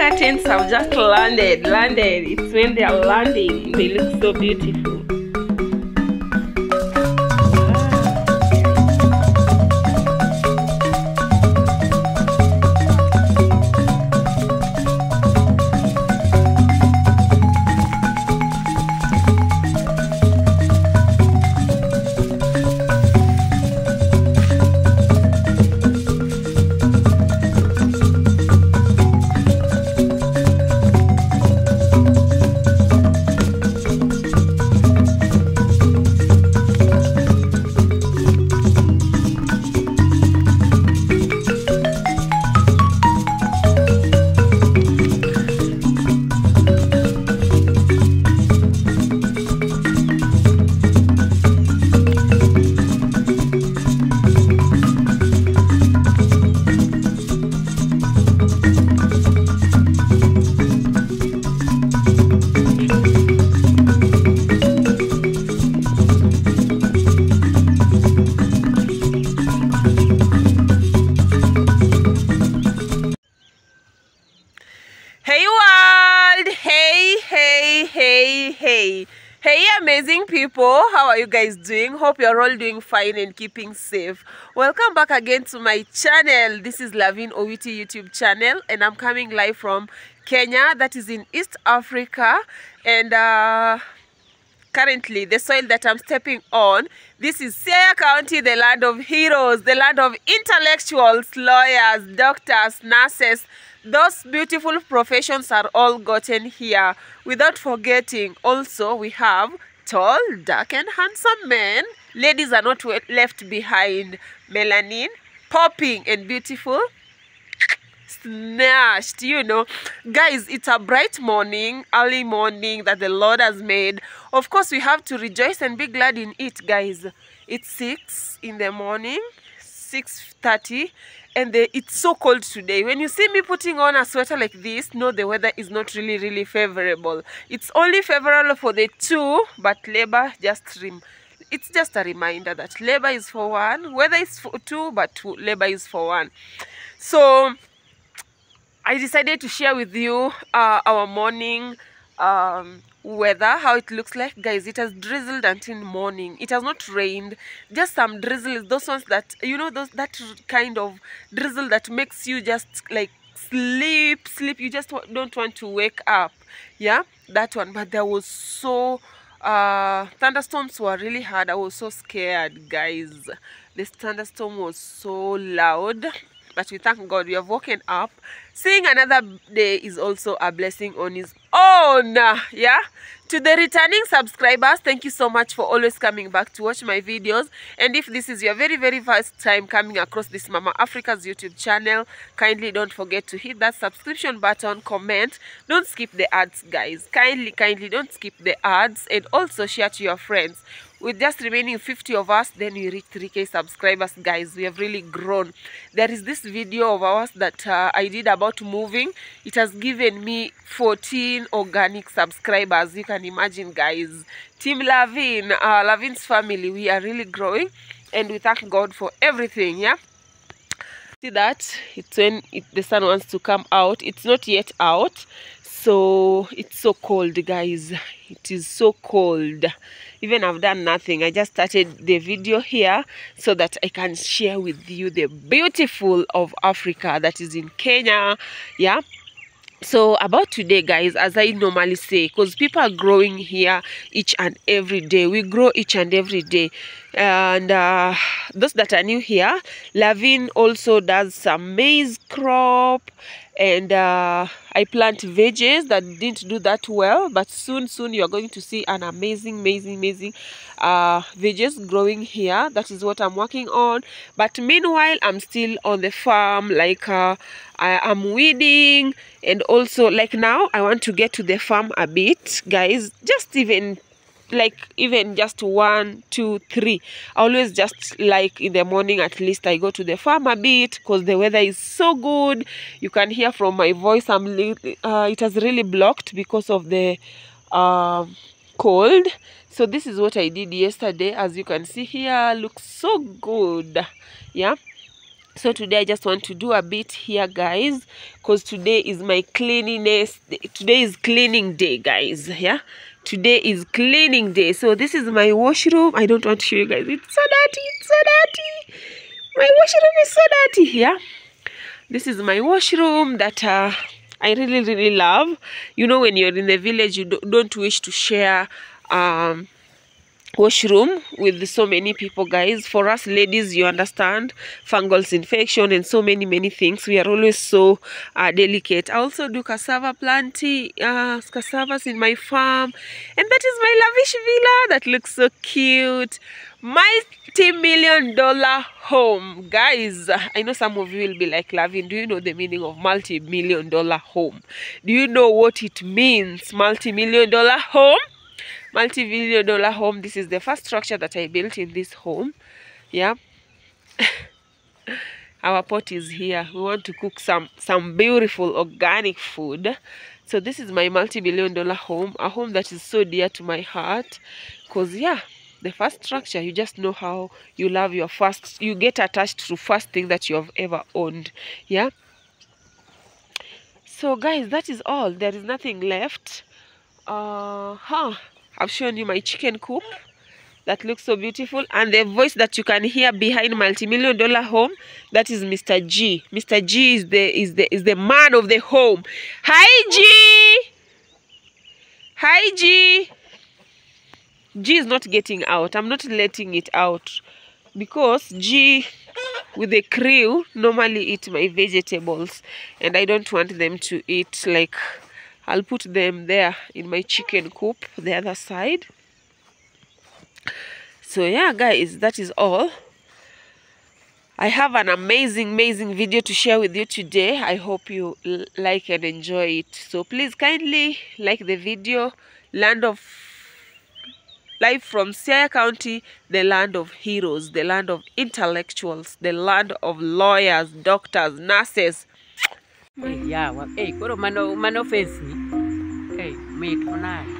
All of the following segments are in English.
curtains have just landed. Landed. It's when they are landing. They look so beautiful. Amazing people, how are you guys doing? Hope you're all doing fine and keeping safe. Welcome back again to my channel. This is Lavin Owiti YouTube channel and I'm coming live from Kenya, that is in East Africa. And uh, currently the soil that I'm stepping on, this is Siaya County, the land of heroes, the land of intellectuals, lawyers, doctors, nurses. Those beautiful professions are all gotten here. Without forgetting, also we have tall, dark and handsome men. Ladies are not left behind. Melanin, popping and beautiful snatched you know guys it's a bright morning early morning that the lord has made of course we have to rejoice and be glad in it guys it's six in the morning 6:30 and the, it's so cold today. When you see me putting on a sweater like this no the weather is not really really favorable. It's only favorable for the two but labor just rem- it's just a reminder that labor is for one weather is for two but two, labor is for one. So I decided to share with you uh, our morning um, weather, how it looks like. Guys, it has drizzled until morning. It has not rained, just some drizzles. Those ones that, you know, those that kind of drizzle that makes you just like sleep, sleep. You just don't want to wake up. Yeah, that one. But there was so, uh, thunderstorms were really hard. I was so scared, guys. This thunderstorm was so loud but we thank God we have woken up. Seeing another day is also a blessing on His own. Yeah. To the returning subscribers, thank you so much for always coming back to watch my videos. And if this is your very, very first time coming across this Mama Africa's YouTube channel, kindly don't forget to hit that subscription button, comment. Don't skip the ads, guys. Kindly, kindly don't skip the ads and also share to your friends with just remaining 50 of us then we reach 3k subscribers guys. We have really grown. There is this video of ours that uh, i did about moving. It has given me 14 organic subscribers. You can imagine guys. Team lavine uh, lavine's family we are really growing. And we thank god for everything yeah? See that? It's when it, the sun wants to come out. It's not yet out. So it's so cold guys. It is so cold even i've done nothing. I just started the video here so that i can share with you the beautiful of africa that is in kenya. Yeah. So about today guys as i normally say because people are growing here each and every day. We grow each and every day. And uh, those that are new here lavine also does some maize crop and uh, i plant veggies that didn't do that well but soon soon you're going to see an amazing amazing amazing uh veggies growing here. That is what i'm working on. But meanwhile i'm still on the farm like uh, i am weeding. And also like now i want to get to the farm a bit guys. Just even like even just one two three. I always just like in the morning at least i go to the farm a bit because the weather is so good. You can hear from my voice i'm uh, it has really blocked because of the um cold. So this is what i did yesterday. As you can see here looks so good. Yeah. So today i just want to do a bit here guys because today is my cleanliness today is cleaning day guys. Yeah today is cleaning day. So this is my washroom. I don't want to show you guys. It's so dirty it's so dirty. My washroom is so dirty yeah this is my washroom that uh, i really really love. You know when you're in the village you don't wish to share um washroom with so many people guys. For us ladies you understand fungal infection and so many many things. We are always so uh, delicate. I also do cassava planting uh, cassavas in my farm. And that is my lavish villa that looks so cute. Multi-million dollar home. Guys i know some of you will be like loving do you know the meaning of multi-million dollar home? Do you know what it means multi-million dollar home multi-million dollar home. This is the first structure that i built in this home. Yeah. Our pot is here. We want to cook some some beautiful organic food. So this is my multi-billion dollar home a home that is so dear to my heart. Because yeah the first structure you just know how you love your first you get attached to first thing that you have ever owned. Yeah. So guys that is all. There is nothing left. Uh huh I've shown you my chicken coop that looks so beautiful and the voice that you can hear behind multi-million dollar home that is Mr. G. Mr. G is the is the is the man of the home. Hi G. Hi G. G is not getting out. I'm not letting it out because G with the crew normally eat my vegetables and I don't want them to eat like I'll put them there in my chicken coop the other side. So yeah guys that is all. I have an amazing amazing video to share with you today. I hope you like and enjoy it. So please kindly like the video land of Life from Siaya County the land of heroes the land of intellectuals the land of lawyers doctors nurses ya koro mano, mano fence ni. Hey, mate unayo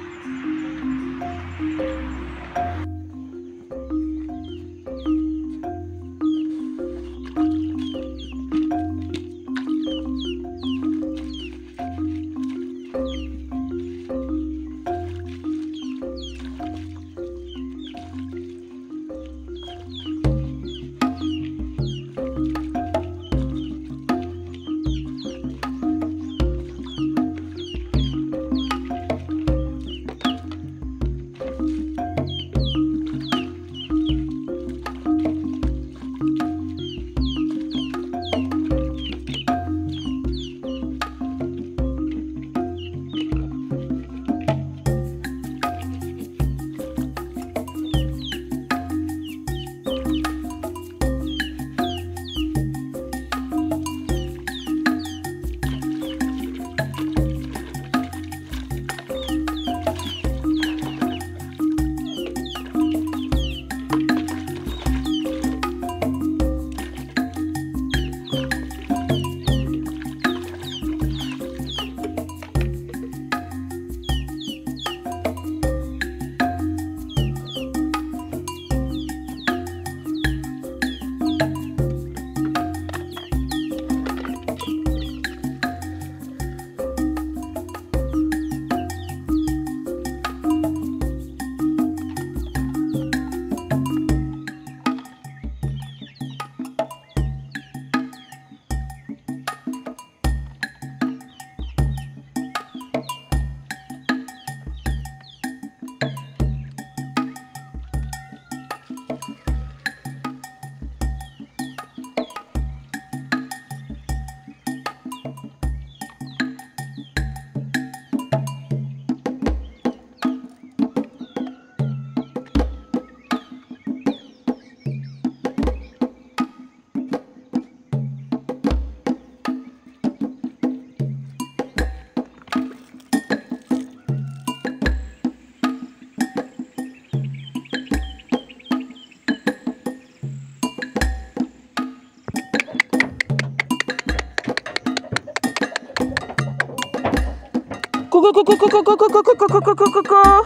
mit manade Cuckoo, cuckoo, cuckoo, cuckoo, cuckoo, cuckoo, cuckoo, cuckoo, cuckoo.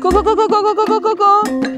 Cuckoo, go, go, go, go, go, go, go, go, go.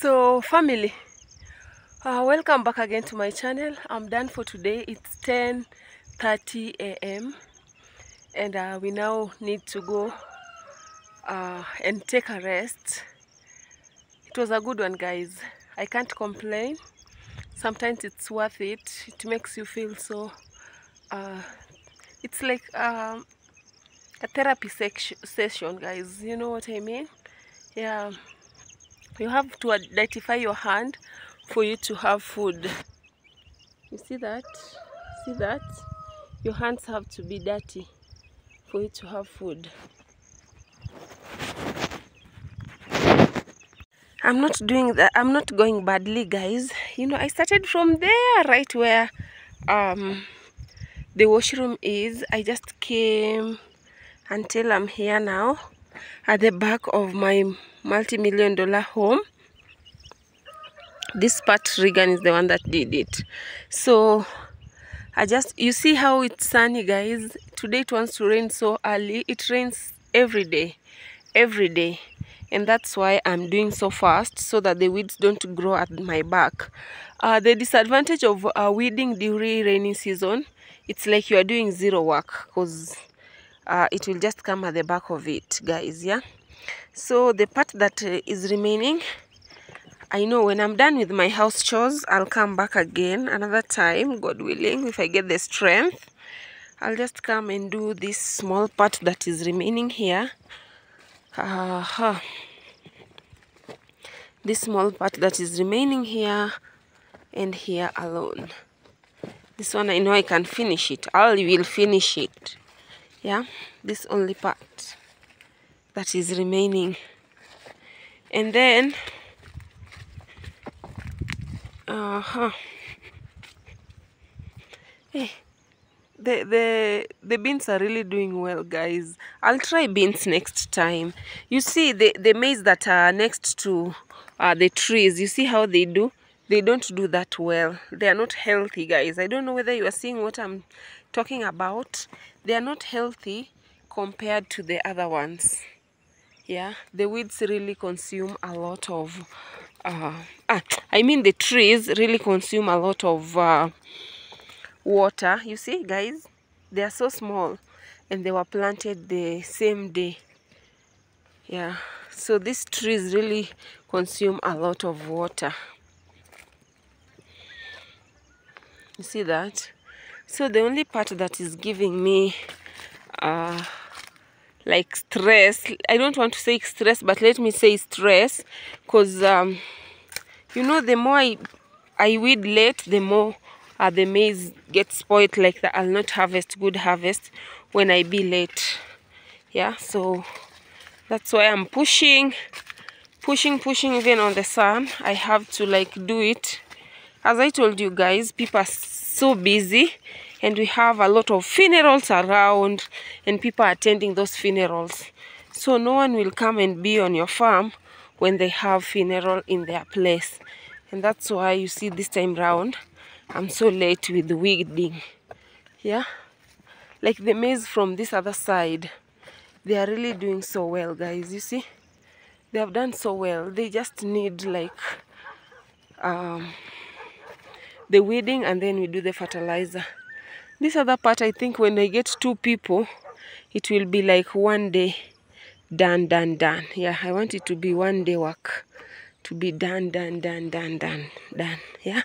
So family, uh, welcome back again to my channel. I'm done for today. It's 10:30 a.m. and uh, we now need to go uh, and take a rest. It was a good one, guys. I can't complain. Sometimes it's worth it. It makes you feel so. Uh, it's like um, a therapy session, guys. You know what I mean? Yeah. You have to identify your hand for you to have food. You see that? See that? Your hands have to be dirty for you to have food. I'm not doing that. I'm not going badly, guys. You know, I started from there, right where um the washroom is. I just came until I'm here now at the back of my multi-million dollar home. This part Regan is the one that did it. So I just you see how it's sunny guys. Today it wants to rain so early. It rains every day. Every day. And that's why I'm doing so fast so that the weeds don't grow at my back. Uh, the disadvantage of uh, weeding during rainy season, it's like you are doing zero work because uh, it will just come at the back of it, guys. Yeah. So the part that uh, is remaining, I know when I'm done with my house chores, I'll come back again another time, God willing, if I get the strength. I'll just come and do this small part that is remaining here. Uh-huh. This small part that is remaining here and here alone. This one I know I can finish it. I will finish it. Yeah, this only part that is remaining. And then uh-huh. Hey, the the the beans are really doing well guys. I'll try beans next time. You see the the maize that are next to uh, the trees you see how they do? They don't do that well. They are not healthy guys. I don't know whether you are seeing what i'm talking about they are not healthy compared to the other ones. Yeah the weeds really consume a lot of uh, ah, i mean the trees really consume a lot of uh, water. You see guys they are so small and they were planted the same day. Yeah so these trees really consume a lot of water. You see that so the only part that is giving me uh like stress i don't want to say stress but let me say stress because um you know the more i i weed late the more uh, the maize gets spoiled like that i'll not harvest good harvest when i be late. Yeah so that's why i'm pushing pushing pushing even on the sun. I have to like do it. As i told you guys people so busy and we have a lot of funerals around and people attending those funerals. So no one will come and be on your farm when they have funeral in their place. And that's why you see this time round i'm so late with the weeding yeah? Like the maize from this other side they are really doing so well guys you see? They have done so well. They just need like um the weeding and then we do the fertilizer. This other part i think when i get two people it will be like one day done done done. Yeah i want it to be one day work to be done done done done done done. Yeah.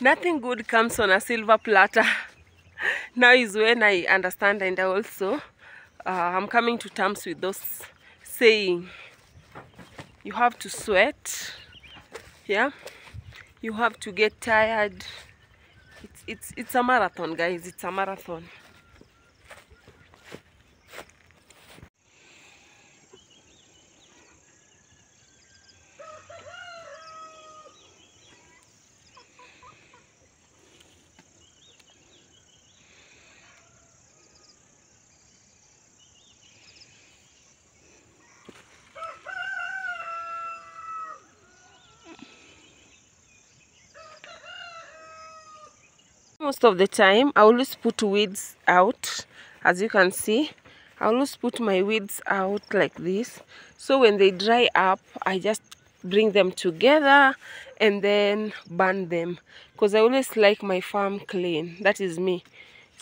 Nothing good comes on a silver platter. Now is when i understand and I also uh, i'm coming to terms with those saying you have to sweat. Yeah? You have to get tired. It's it's it's a marathon guys. It's a marathon of the time i always put weeds out as you can see I always put my weeds out like this. So when they dry up, I just bring them together and then burn them. Because I always like my farm clean. That is me.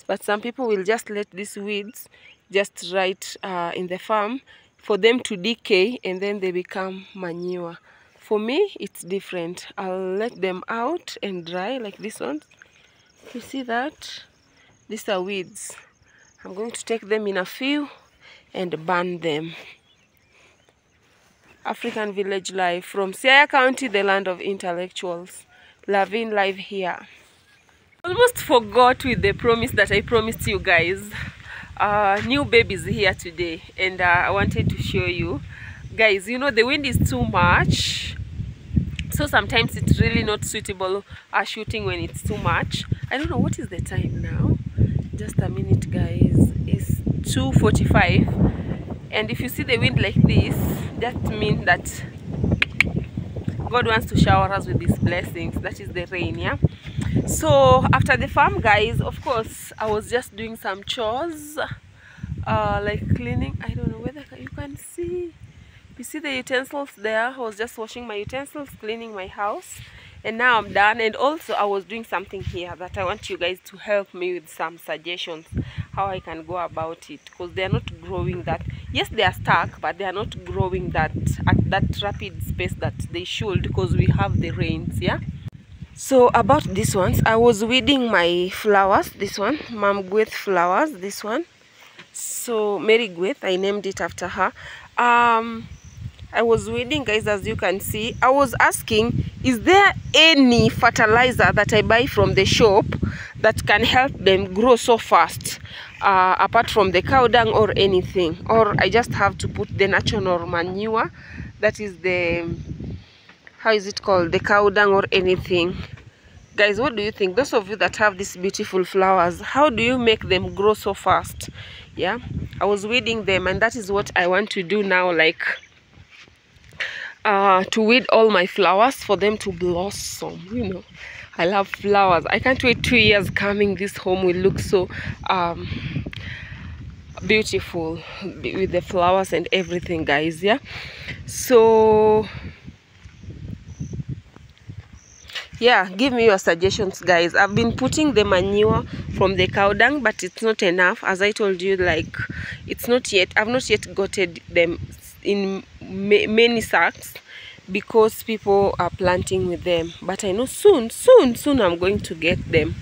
But some people will just let these weeds just right uh, in the farm for them to decay and then they become manure. For me, it's different. I'll let them out and dry like this one. You see that? These are weeds. I'm going to take them in a few and burn them. African Village Life from Siaya County, the land of intellectuals. Loving life here. Almost forgot with the promise that I promised you guys. Uh, new babies here today and uh, I wanted to show you. Guys, you know the wind is too much. So sometimes it's really not suitable uh, shooting when it's too much. I don't know what is the time now. Just a minute guys. It's 2.45 and if you see the wind like this that means that God wants to shower us with his blessings that is the rain yeah so after the farm guys of course I was just doing some chores uh, like cleaning I don't know whether you can see you see the utensils there? I was just washing my utensils cleaning my house and now I'm done. And also I was doing something here that I want you guys to help me with some suggestions how I can go about it because they are not growing that yes they are stuck but they are not growing that at that rapid space that they should because we have the rains yeah? So about these ones I was weeding my flowers this one Mom Gweth flowers this one. So Mary Gweth I named it after her. Um I was weeding guys as you can see. I was asking is there any fertilizer that I buy from the shop that can help them grow so fast uh, apart from the cow dung or anything? Or I just have to put the natural manure that is the how is it called? The cow dung or anything. Guys what do you think? Those of you that have these beautiful flowers how do you make them grow so fast? Yeah I was weeding them and that is what I want to do now like uh, to weed all my flowers for them to blossom you know. I love flowers. I can't wait two years coming this home will look so um, beautiful with the flowers and everything guys yeah. So yeah give me your suggestions guys. I've been putting the manure from the cow dung but it's not enough. As i told you like it's not yet i've not yet gotten them in many sacks because people are planting with them. But i know soon soon soon i'm going to get them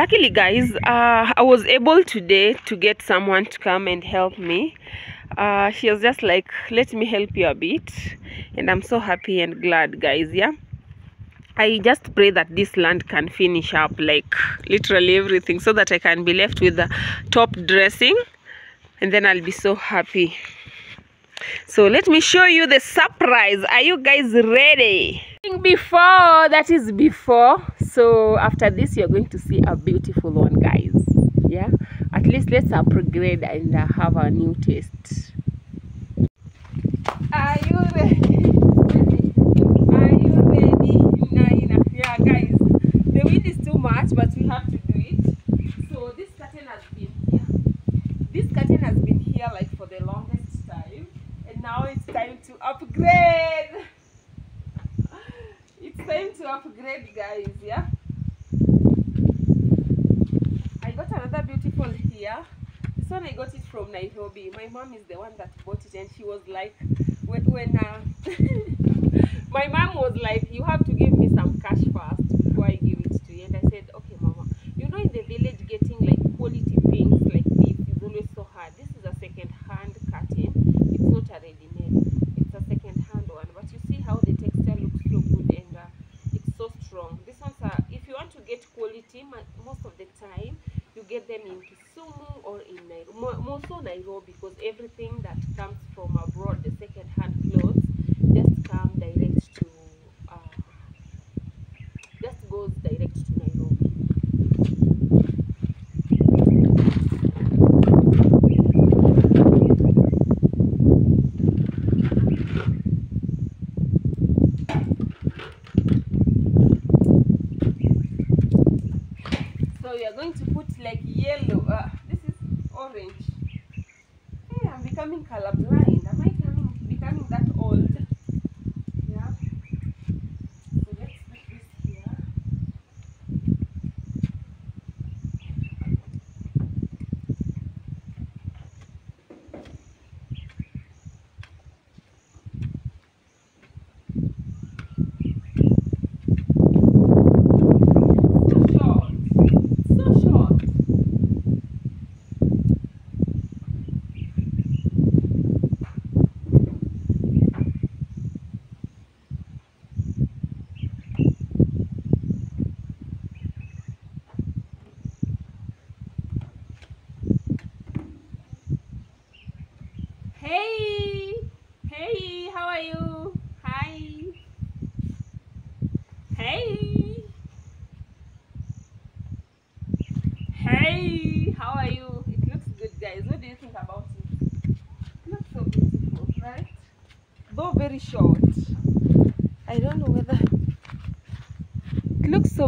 luckily guys uh, i was able today to get someone to come and help me. Uh, she was just like let me help you a bit. And i'm so happy and glad guys yeah? I just pray that this land can finish up like literally everything so that i can be left with the top dressing and then i'll be so happy so let me show you the surprise. Are you guys ready? Before that is before. So after this you're going to see a beautiful one guys. Yeah? At least let's upgrade and uh, have a new taste. Are you ready? Are you ready? Naina? yeah guys. The wind is too much but we have to do it. So this curtain has been here. This curtain has been here like for the longest time and now it's time to upgrade. It's time to upgrade guys yeah? I got another beautiful here this one i got it from nairobi. My mom is the one that bought it and she was like when, when uh, my mom was like you have to give me some cash first before i give it to you. And i said okay mama. You know in the village getting like quality things like get quality most of the time you get them in Kisumu or in Nairobi, more so Nairobi because everything that comes from abroad, the second-hand clothes, just come direct to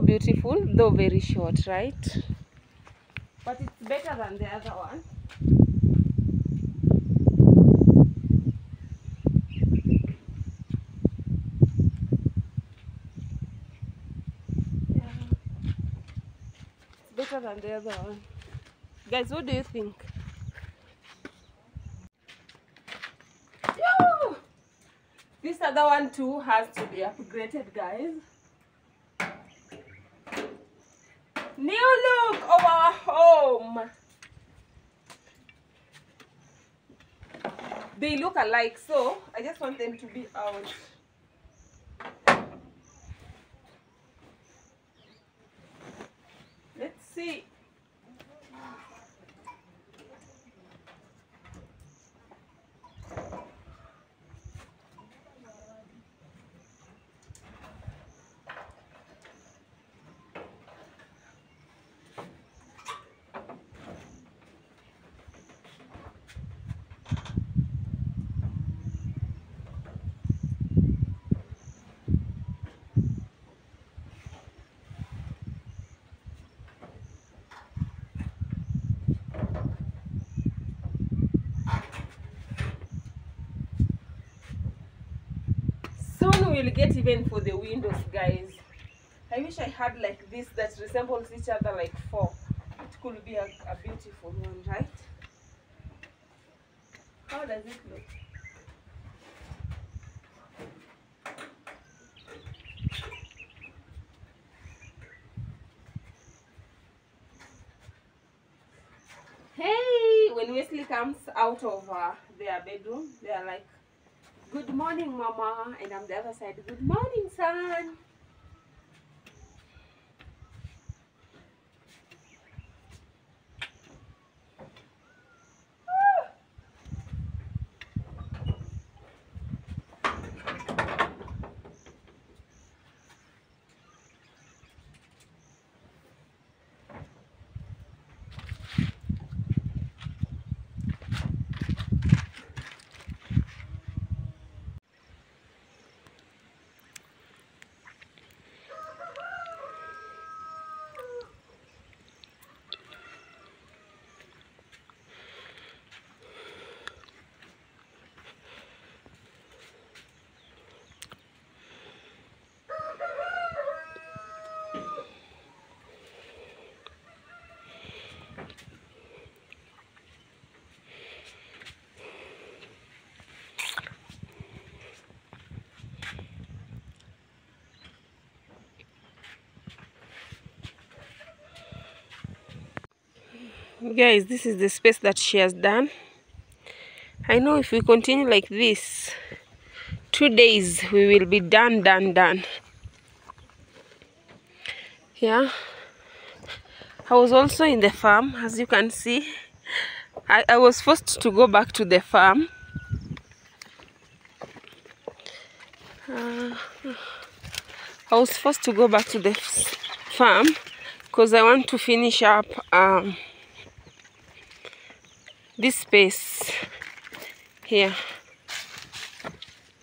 beautiful, though very short, right? But it's better than the other one. Better than the other one. Guys, what do you think? Yoo! This other one too has to be upgraded, guys. New look of our home. They look alike, so I just want them to be out. Let's see. We'll get even for the windows, guys. I wish I had like this that resembles each other like four. It could be a, a beautiful one, right? How does it look? Hey, when Wesley comes out of uh, their bedroom, they are like, Good morning, Mama. And on the other side, Good morning, son. Guys, this is the space that she has done. I know if we continue like this, two days we will be done, done, done. Yeah. I was also in the farm, as you can see. I, I was forced to go back to the farm. Uh, I was forced to go back to the farm because I want to finish up um, this space here.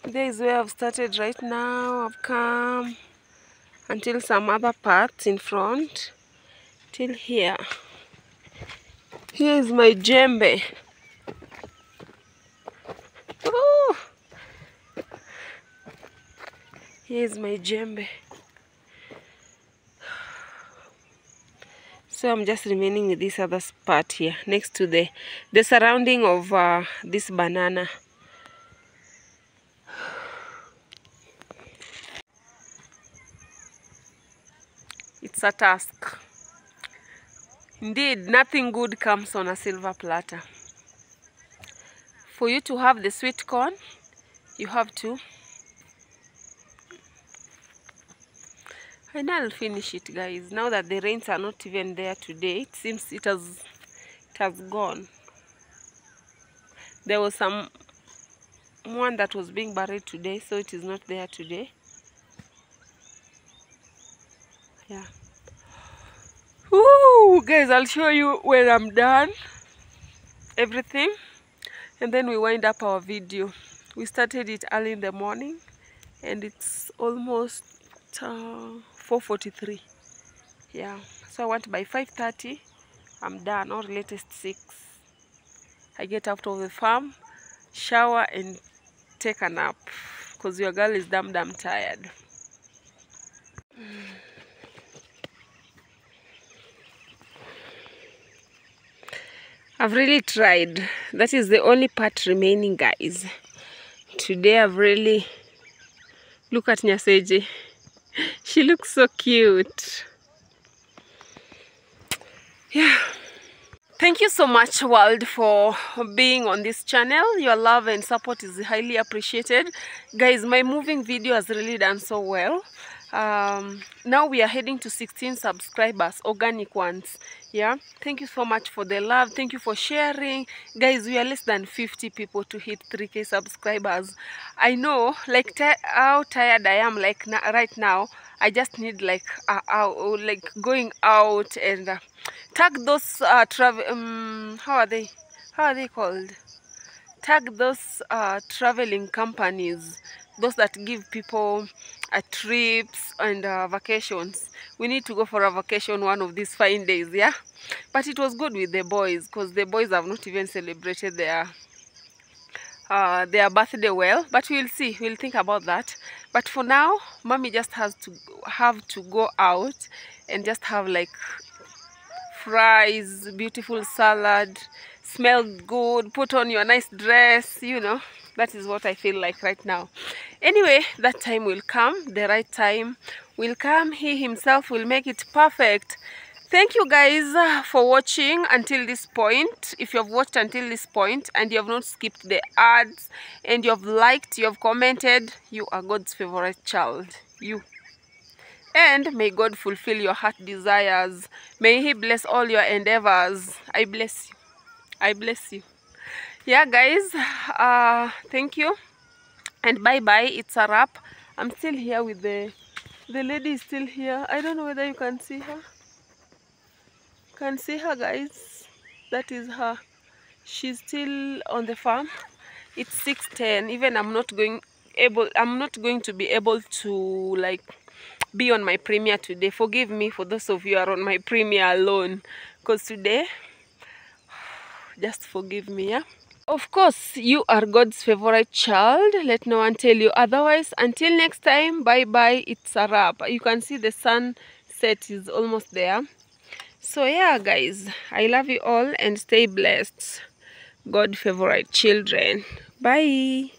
There is where I've started right now. I've come until some other parts in front till here. Here is my jembe. Ooh. Here is my jembe. So I'm just remaining with this other part here next to the the surrounding of uh, this banana. It's a task. Indeed, nothing good comes on a silver platter. For you to have the sweet corn, you have to. And I'll finish it, guys. Now that the rains are not even there today, it seems it has it has gone. There was some one that was being buried today, so it is not there today. Yeah. Ooh, guys, I'll show you when I'm done. Everything. And then we wind up our video. We started it early in the morning and it's almost uh, 4.43. Yeah. So I want by 5.30, I'm done or latest 6. I get out of the farm, shower and take a nap because your girl is damn damn tired. I've really tried. That is the only part remaining, guys. Today I've really... Look at Nyaseji. She looks so cute. Yeah. Thank you so much, world, for being on this channel. Your love and support is highly appreciated. Guys, my moving video has really done so well. Um, now we are heading to 16 subscribers, organic ones. Yeah, thank you so much for the love. Thank you for sharing. Guys, we are less than 50 people to hit 3k subscribers. I know, like, how tired I am, like, right now. I just need, like, uh, uh, like going out and uh, tag those uh, travel. Um, how are they? How are they called? Tag those uh, traveling companies, those that give people uh, trips and uh, vacations. We need to go for a vacation one of these fine days, yeah? But it was good with the boys because the boys have not even celebrated their uh, their birthday well. But we'll see. We'll think about that. But for now, mommy just has to have to go out and just have like fries, beautiful salad, smell good, put on your nice dress, you know. That is what I feel like right now. Anyway, that time will come, the right time will come. He himself will make it perfect. Thank you guys uh, for watching until this point. If you have watched until this point and you have not skipped the ads and you have liked, you have commented, you are God's favorite child. You. And may God fulfill your heart desires. May He bless all your endeavors. I bless you. I bless you. Yeah, guys. Uh, thank you. And bye bye. It's a wrap. I'm still here with the the lady is still here. I don't know whether you can see her. Can see her, guys. That is her. She's still on the farm. It's 6:10. Even I'm not going able. I'm not going to be able to like be on my premiere today. Forgive me for those of you are on my premiere alone, because today, just forgive me, yeah. Of course, you are God's favorite child. Let no one tell you otherwise. Until next time, bye bye. It's a wrap. You can see the sunset is almost there. So, yeah, guys, I love you all and stay blessed. God favorite children. Bye.